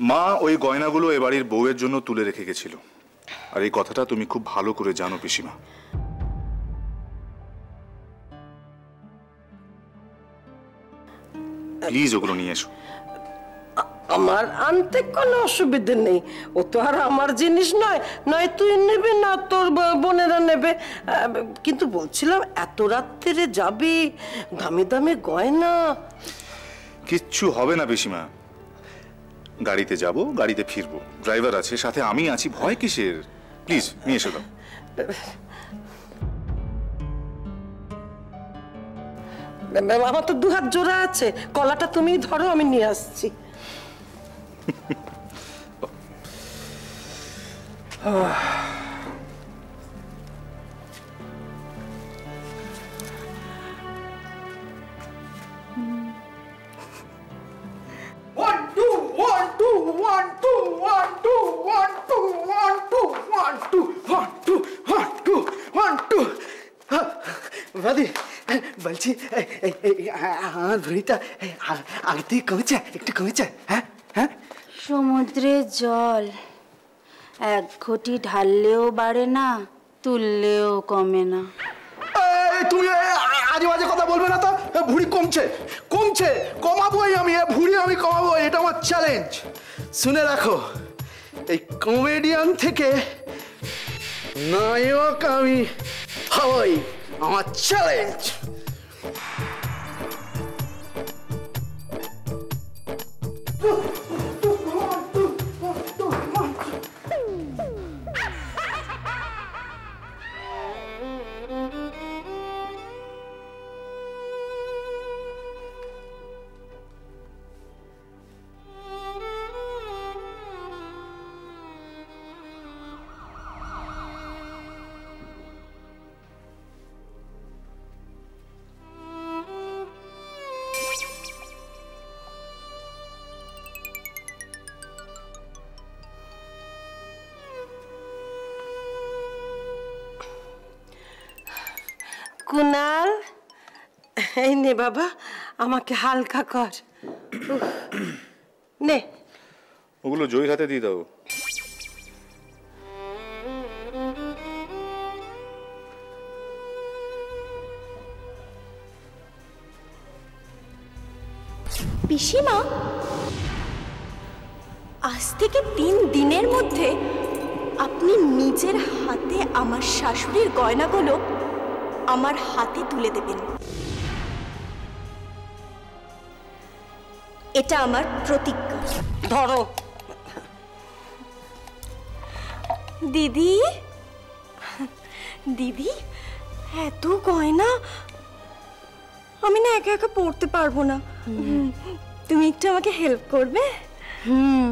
মা ওই গয়নাগুলো এ বাড়ির বউয়ের জন্য তুলে রেখে গেছিল। আর এই কথাটা তুমি খুব ভালো করে জানো পিসিমা। প্লিজ ওগুলো নিয়ে এসো। আমার আনতে কোনো অসুবিধে নেই। ও তো আর আমার জিনিস নয়। নয় তুই নেবে না তোর বোনেরা নেবে। কিন্তু বলছিলাম এত রাত্রে যাবি? দামি দামি গয়না। কিচ্ছু হবে না পিসিমা। গাড়িতে যাব গাড়িতে ফিরব। ড্রাইভার আছে সাথে আমি আছি। ভয় কিসের? প্লিজ নিয়ে এসো দাও আমার তো দু হাত জোড়া আছে। কলাটা তুমি ধরো আমি নিয়ে আসছি। one, two, one, two, one, two, one, two, one, two, one, two, one, two, one, two. বাদি বলছি আমার ভুঁড়িটা আগে থেকে কমেছে একটু কমেছে হ্যাঁ হ্যাঁ সমুদ্রের জল এক ঘটি ঢাললেও বাড়ে না তুললেও কমে না। তুমি আজে বাজে কথা বলবে না তো ভুঁড়ি কমছে। কমছে। কমাবোই আমি, এ ভুঁড়ি আমি কমাবো এটা আমার চ্যালেঞ্জ শুনে রাখো, এই কমেডিয়ান থেকে নায়ক আমি হবই, আমার চ্যালেঞ্জ কুনাল এই নে বাবা আমাকে হালকা কর। নে। ওগুলো জয়ীর হাতে দিয়ে দাও। পিসিমা? আজ থেকে তিন দিনের মধ্যে আপনি নিজের হাতে আমার শাশুড়ির গয়নাগুলো আমার হাতে তুলে দেবেন। এটা আমার প্রতিজ্ঞা। ধরো। দিদি? দিদি এত গয়না। আমি না একা একা পড়তে পারব না। তুমি একটু আমাকে হেল্প করবে? হুম।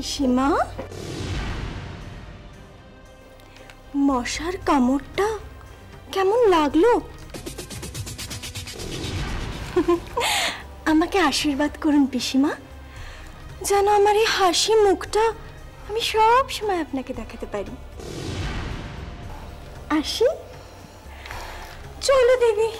পিসিমা মশার কামড়টা কেমন লাগল? আমাকে আশীর্বাদ করুন পিসিমা। যেন আমার এই হাসি মুখটা আমি সব সময় আপনাকে দেখাতে পারি। আসি। চলো দিদি।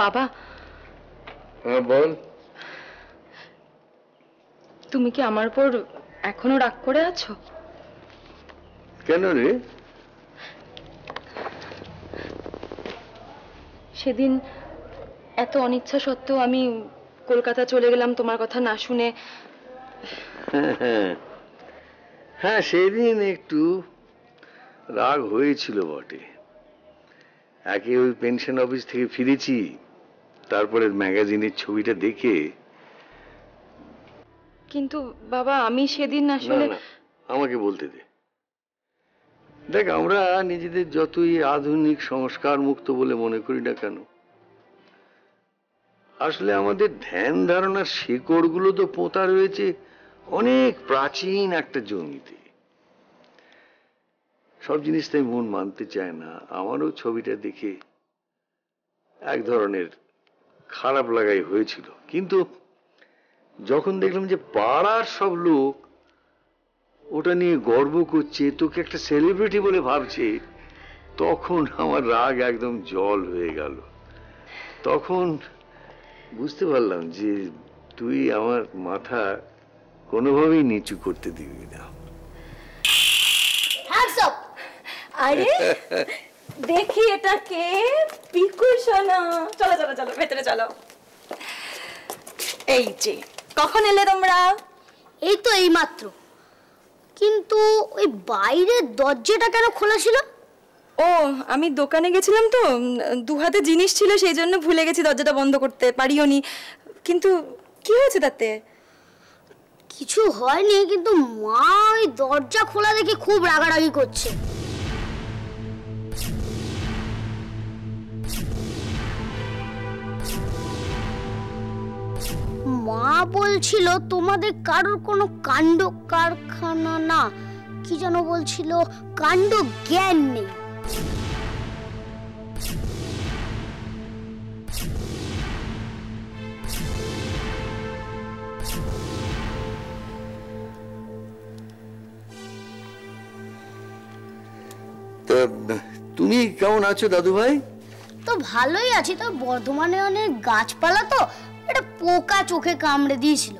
বাবা। হ্যাঁ বল। তুমি কি আমার উপর এখনও রাগ করে আছো? কেন রে? সেদিন এত অনিচ্ছা সত্ত্বেও আমি কলকাতা চলে গেলাম তোমার কথা না শুনে। হ্যাঁ সেদিন একটু রাগ হয়েছিল বটে। একে ওই পেনশন অফিস থেকে ফিরেছি তারপরে ম্যাগাজিনের ছবিটা দেখে। কিন্তু বাবা আমি সেদিন আসলে আমাকে বলতে দে। দেখ আমরা নিজেদের যতই আধুনিক সংস্কার মুক্ত বলে মনে করি না কেন আসলে আমাদের ধ্যান ধারণার শেকড়গুলো তো পোতা রয়েছে অনেক প্রাচীন একটা জমিতে। সব জিনিস তাই মন মানতে চায় না। আমারও ছবিটা দেখে এক ধরনের খারাপ লাগাই হয়েছিল। কিন্তু যখন দেখলাম যে পাড়ার সব লোক ওটা নিয়ে গর্ব করছে, তোকে একটা সেলিব্রিটি বলে ভাবছে, তখন আমার রাগ একদম জল হয়ে গেল। তখন বুঝতে পারলাম যে তুই আমার মাথা কোনোভাবেই নিচু করতে দিবি না। আরে দেখি এটা কে? পিকু সোনা। চলো চলো চলো ভেতরে চলো। এই যে কখন এলে তোমরা? এই তো এই মাত্র কিন্তু ওই বাইরের দরজাটা কেন খোলা ছিল? ও আমি দোকানে গেছিলাম তো দু হাতে জিনিস ছিল সেই জন্য ভুলে গেছি দরজাটা বন্ধ করতে পারিও নি কিন্তু কি হয়েছে তাতে? কিছু হয়নি কিন্তু মা ওই দরজা খোলা দেখে খুব রাগারাগি করছে। বলছিল তোমাদের কারোর কোনো কাণ্ড কারখানা না। কি যেন বলছিল কাণ্ড জ্ঞান নেই। তুমি কেমন আছো দাদু ভাই তো ভালোই আছি তো বর্ধমানে অনেক গাছপালা তো একটা পোকা চোখে কামড়ে দিয়েছিল।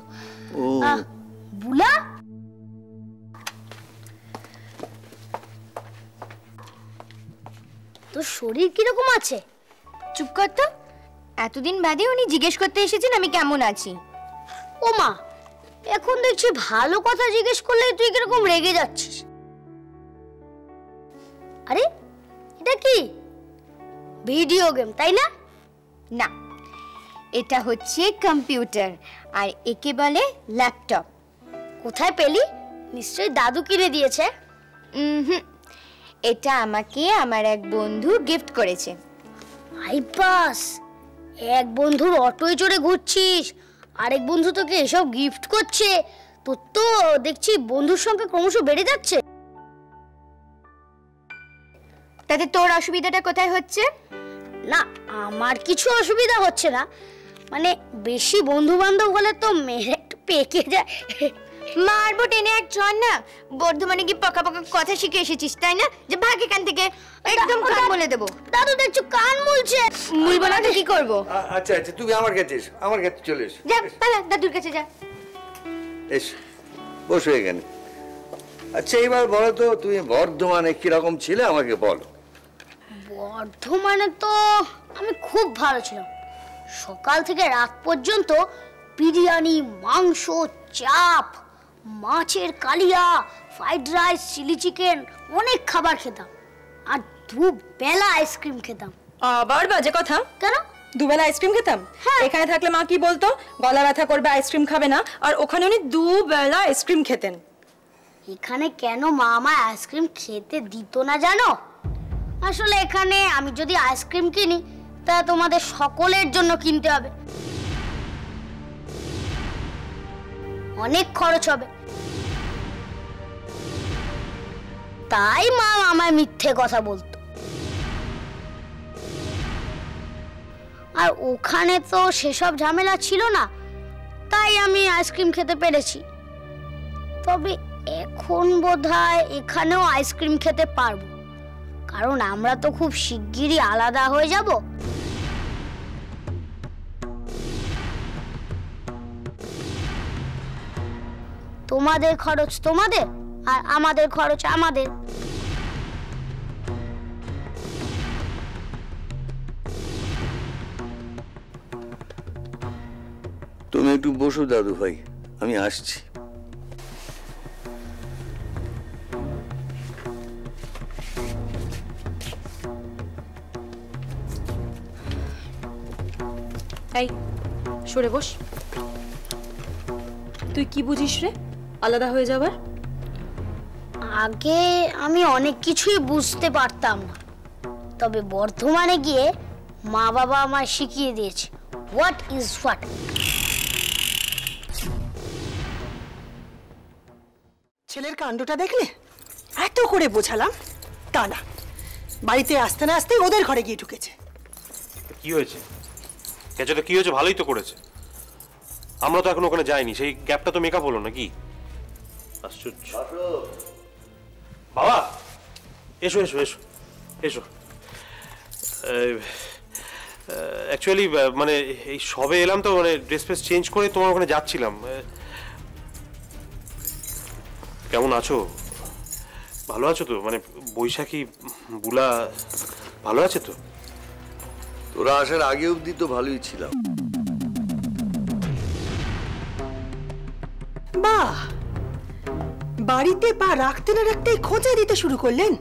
বুলা? তোর শরীর কীরকম আছে? চুপ কর তো। এতদিন বাদে উনি জিজ্ঞেস করতে এসেছেন আমি কেমন আছি। ও মা এখন দেখছি ভালো কথা জিজ্ঞেস করলে তুই কীরকম রেগে যাচ্ছিস। আরে এটা কি? ভিডিও গেম তাই না? না। এটা হচ্ছে কম্পিউটার আর একে বলে ল্যাপটপ। কোথায় পেলি? নিশ্চয়ই দাদু কিনে দিয়েছে। হুম এটা আমাকে আমার এক বন্ধু গিফট করেছে। আই পাস এক বন্ধুর অটোয় চড়ে ঘুরছিস আরেক বন্ধু তোকে এসব গিফট করছে। তোর তো দেখছি বন্ধুর সংখ্যা ক্রমশ বেড়ে যাচ্ছে। তাতে তোর অসুবিধাটা কোথায় হচ্ছে? না আমার কিছু অসুবিধা হচ্ছে না। মানে বেশি বন্ধু বান্ধব হলে তো মেয়ের একটু পেকে যায়। মারবো টেনে এক চল না। বর্ধমানে গিয়ে পাকা পাকা কথা শিখে এসেছিস তাই না? যে ভাগ এখান থেকে। একদম কান বলে দেবো। দাদু দেখছ কান মুলছে। মুলবো না কি করব? আচ্ছা আচ্ছা তুমি আমার কাছে এসো আমার কাছে চলে এসো। যা পালা দাদুর কাছে যা। এসো বসো এখানে। আচ্ছা এবার বলো তো তুমি বর্ধমানে কীরকম ছিলে আমাকে বলো। বর্ধমানে তো আমি খুব ভালো ছিলাম। সকাল থেকে রাত পর্যন্ত বিরিয়ানি মাংস চাপ মাছের কালিয়া ফ্রাইড রাইস চিলি চিকেন অনেক খাবার খেতাম। আর দুবেলা আইসক্রিম খেতাম। আবার বাজে কথা। কেন? দুবেলা আইসক্রিম খেতাম? এখানে থাকলে মা কি বলতো? গলা ব্যথা করবে আইসক্রিম খাবে না। আর ওখানে উনি দুবেলা আইসক্রিম খেতেন। এখানে কেন মা আমায় আইসক্রিম খেতে দিত না জানো? আসলে এখানে আমি যদি আইসক্রিম কিনি তা তোমাদের সকলের জন্য কিনতে হবে। অনেক খরচ হবে। তাই মা আমায় মিথ্যে কথা বলতো। আর ওখানে তো সেসব ঝামেলা ছিল না, তাই আমি আইসক্রিম খেতে পেরেছি। তবে এখন বোধহয় এখানেও আইসক্রিম খেতে পারব, কারণ আমরা তো খুব শিগগিরই আলাদা হয়ে যাব। তোমাদের খরচ তোমাদের আর আমাদের খরচ আমাদের। তুমি একটু বসো দাদু ভাই আমি আসছি। এই সরে বস। তুই কি বুঝিস রে? আলাদা হয়ে যাবার আগে আমি অনেক কিছুই বুঝতে পারতাম। না তবে বর্ধমানে গিয়ে মা বাবা আমায় শিখিয়ে দিয়েছে হোয়াট ইজ হোয়াট ছেলের কাণ্ডটা দেখলে? এত করে বোঝালাম? তা না বাড়িতে আসতে না আসতে ওদের ঘরে গিয়ে ঢুকেছে। কি হয়েছে? গেছে তো কি হয়েছে? ভালোই তো করেছে। আমরা তো এখন ওখানে যাইনি সেই গ্যাপটা তো মেকআপ হলো নাকি? আশ্চর্য। বাবা এসো এসো এসো এসো। অ্যাকচুয়ালি মানে এই সবে এলাম তো মানে ড্রেস ফ্রেস চেঞ্জ করে তোমার ওখানে যাচ্ছিলাম। কেমন আছো? ভালো আছো তো? মানে বৈশাখী বুলা ভালো আছে তো? তোরা আসার আগে অবধি তো ভালোই ছিলাম। বাহ! বাড়িতে পা রাখতে না রাখতেই খোঁচা দিতে শুরু করলেন।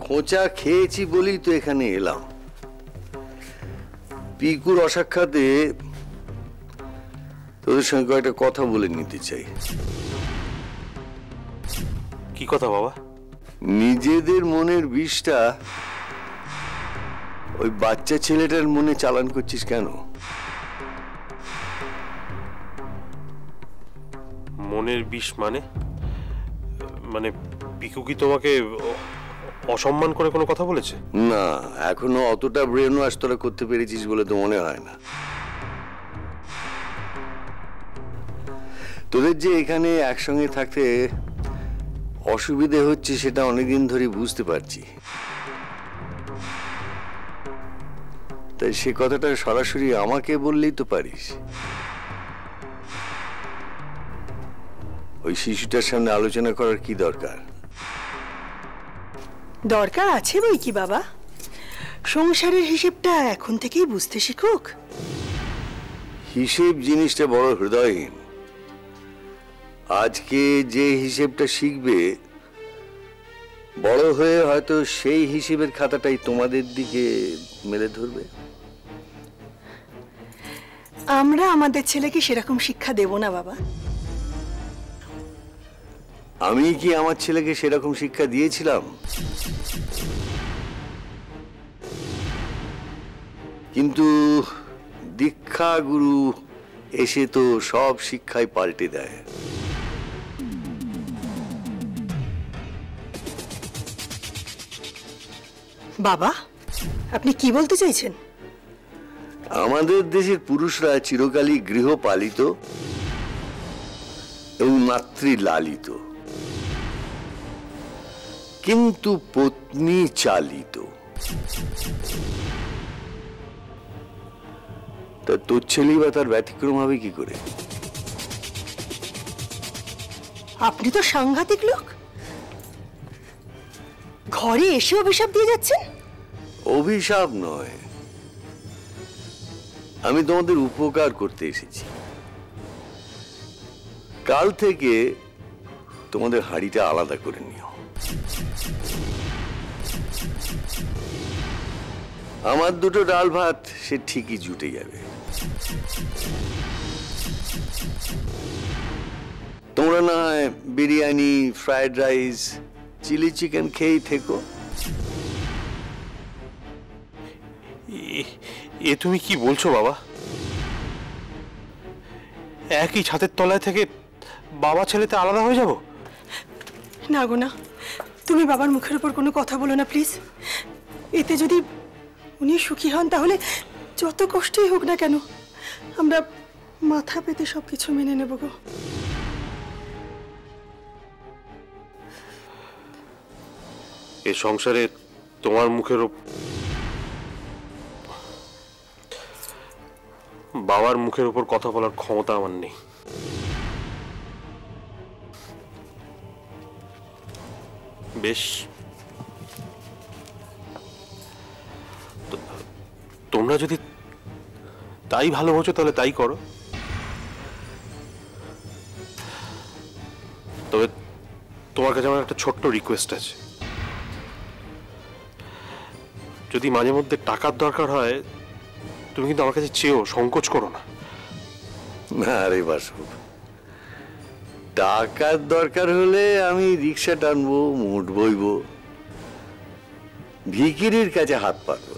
খোঁচা খেয়েছি বলেই তো এখানে এলাম। পিকুর অসাক্ষাতে তোদের সঙ্গে কয়েকটা কথা বলে নিতে চাই। কি কথা বাবা? নিজেদের মনের বিষটা ওই বাচ্চা ছেলেটার মনে চালান করছিস কেন? মনের বিষ মানে? মানে পিকু কি তোমাকে অসম্মান করে কোনো কথা বলেছে? না, এখনও অতটা ব্রেন ওয়াশ তোরা করতে পেরেছিস বলে তো মনে হয় না। তোদের যে এখানে একসঙ্গে থাকতে অসুবিধে হচ্ছে সেটা অনেকদিন ধরে বুঝতে পারছি। তাই সে কথাটা সরাসরি আমাকে বললেই তো পারিস। ওই শিশুটার সামনে আলোচনা করার কি দরকার? দরকার আছে বই কি বাবা? সংসারের হিসেবটা এখন থেকেই বুঝতে শিখুক। হিসেব জিনিসটা বড় হৃদয়হীন। আজকে যে হিসেবটা শিখবে বড় হয়ে হয়তো সেই হিসেবের খাতাটাই তোমাদের দিকে মেলে ধরবে। আমরা আমাদের ছেলেকে সেরকম শিক্ষা দেব না বাবা। আমি কি আমার ছেলেকে সেরকম শিক্ষা দিয়েছিলাম? কিন্তু দীক্ষা গুরু এসে তো সব শিক্ষাই পাল্টে দেয়। বাবা আপনি কি বলতে চাইছেন? আমাদের দেশের পুরুষরা চিরকালই গৃহপালিত এবং মাতৃ লালিত কিন্তু পত্নী চালিত। তা তোর ছেলেই বা তার ব্যতিক্রম হবে কি করে? আপনি তো সাংঘাতিক লোক। ঘরে এসে অভিশাপ দিয়ে যাচ্ছেন? অভিশাপ নয়। আমি তোমাদের উপকার করতে এসেছি। কাল থেকে তোমাদের হাড়িটা আলাদা করে নিও। আমার দুটো ডাল ভাত সে ঠিকই জুটে যাবে। তোমরা না হয় biryani fried rice chilli chicken খেয়েই থেকো। এ- এ তুমি কি বলছো বাবা? একই ছাতের তলায় থেকে বাবা ছেলেতে আলাদা হয়ে যাব? না গো না তুমি বাবার মুখের উপর কোনো কথা বলো না প্লিজ এতে যদি উনি সুখী হন, তাহলে যত কষ্টই হোক না কেন, আমরা মাথা পেতে সব কিছু মেনে নেব গো। এ সংসারে তোমার মুখের বাবার মুখের উপর কথা বলার ক্ষমতা আমার নেই। বেশ। তোমরা যদি তাই ভালো বোঝো তাহলে তাই করো। তবে তোমার কাছে আমার একটা ছোট্ট রিকোয়েস্ট আছে। যদি মাঝে মধ্যে টাকার দরকার হয়, তুমি কিন্তু আমার কাছে চেয়েও সংকোচ করো না। না রে বাসু টাকার দরকার হলে আমি রিক্সা টানবো মুঠ বইব, ভিকিরির কাছে হাত পাতবো।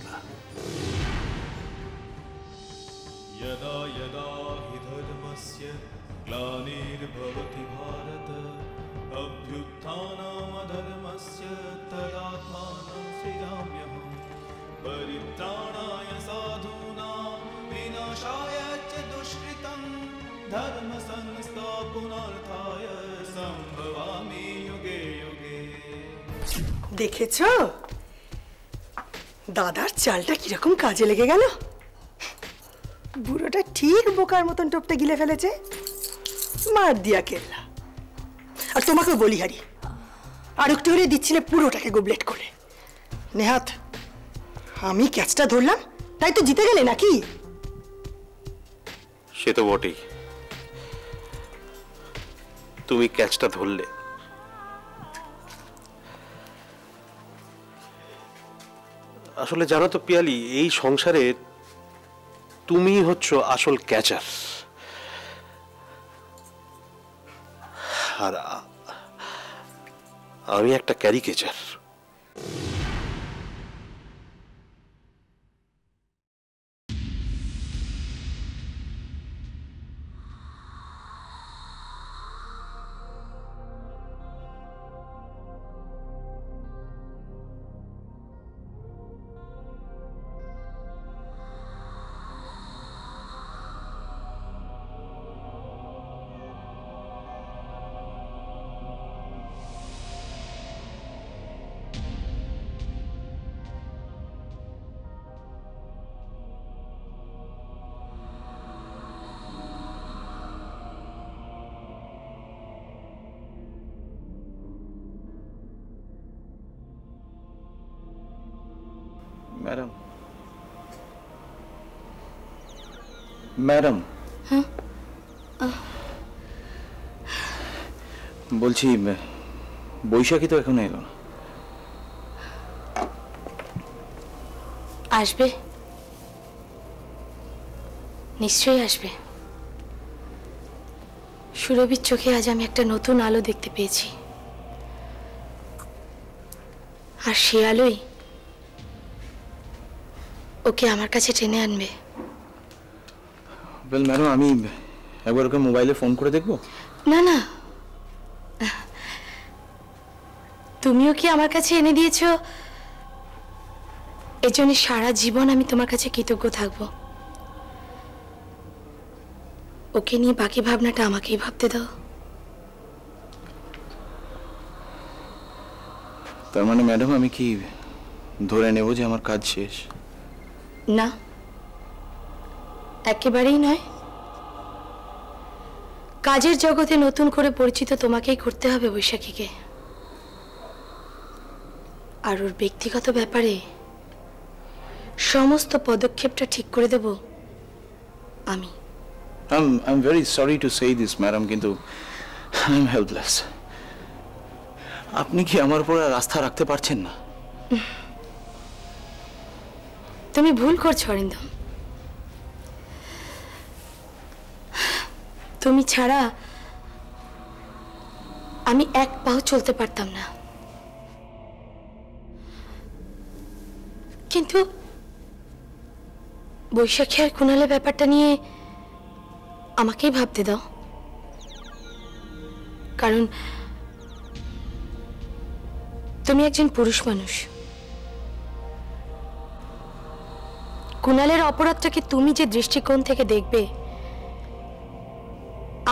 দেখেছ? দাদার চালটা কীরকম কাজে লেগে গেল? বুড়োটা ঠিক বোকার মতন টোপটা গিলে ফেলেছে। মার দিয়া কেল্লা। আর তোমাকেও বলি হারি, আর একটু হলে দিচ্ছিলে পুরোটাকে গুবলেট করে। নেহাত, আমি ক্যাচটা ধরলাম, তাই তো জিতে গেলে নাকি? সে তো বটেই। তুমি ক্যাচটা ধরলে। আসলে জানো তো পিয়ালি, এই সংসারে তুমি হচ্ছ আসল ক্যাচার আর আমি একটা ক্যারিকেচার ম্যাডাম ম্যাডাম বলছি বৈশাখী তো এখনও এলো না। আসবে। নিশ্চয়ই আসবে। সুরভির চোখে আজ আমি একটা নতুন আলো দেখতে পেয়েছি। আর সে আলোই ওকে আমার কাছে টেনে আনবে। ওয়েল ম্যাডাম আমি একবার ওকে মোবাইলে ফোন করে দেখব? না না। তুমিও কি আমার কাছে এনে দিয়েছ? এর জন্য সারা জীবন আমি তোমার কাছে কৃতজ্ঞ থাকব। ওকে নিয়ে বাকি ভাবনাটা আমাকেই ভাবতে দাও। তার মানে ম্যাডাম আমি কি ধরে নেব যে আমার কাজ শেষ? না একেবারেই নয়। কাজের জগতে নতুন করে পরিচিত তোমাকেই করতে হবে বৈশাখীকে। আর ওর ব্যক্তিগত ব্যাপারে সমস্ত পদক্ষেপটা ঠিক করে দেব আমি। I am very sorry to say this madam কিন্তু এম হেল্পলেস আপনি কি আমার উপর আর আস্থা রাখতে পারছেন না? তুমি ভুল করছ, অরিন্দম। তুমি ছাড়া আমি এক পাও চলতে পারতাম না। কিন্তু বৈশাখী আর কুণালের ব্যাপারটা নিয়ে আমাকেই ভাবতে দাও। কারণ তুমি একজন পুরুষ মানুষ। কুণালের অপরাধটাকে তুমি যে দৃষ্টিকোণ থেকে দেখবে,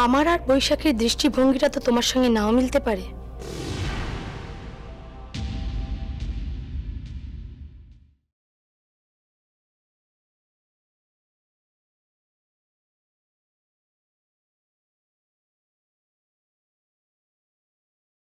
আমার আর বৈশাখীর দৃষ্টিভঙ্গিটা তো তোমার সঙ্গে নাও মিলতে পারে।